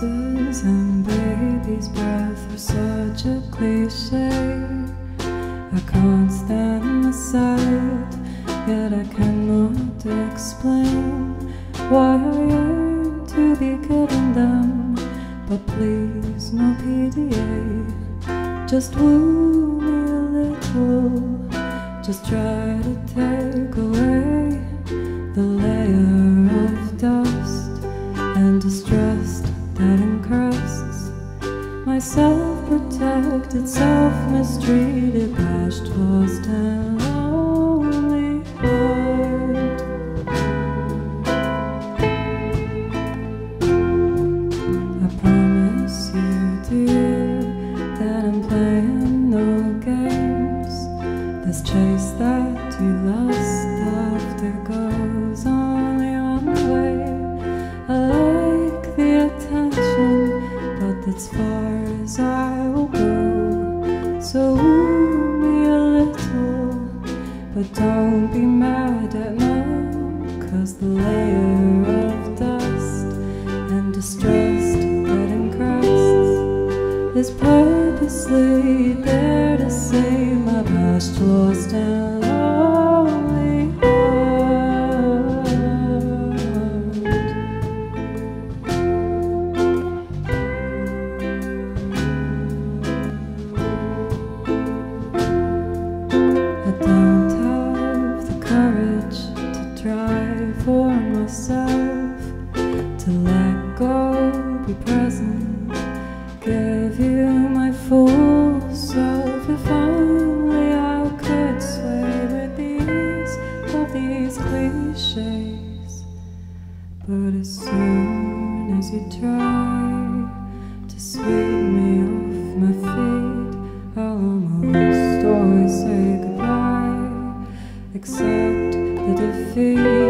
baby's breath are such a cliche. I can't stand the sight, yet I cannot explain why I yearn to be given them. But please, no PDA, just woo me a little, just try to take away self-protected, self-mistreated, bashed, lost, and lonely heart. I promise you, dear, that I'm playing no games. This chase that you lost after goes only one way. I like the attention, but it's far So me a little, but don't be mad at me, cause the layer of dust and distrust that encrusts is purposely there to save my past lost and present, give you my full self. If only I could sway with these of these cliches, but as soon as you try to sweep me off my feet, I'll almost always say goodbye. Accept the defeat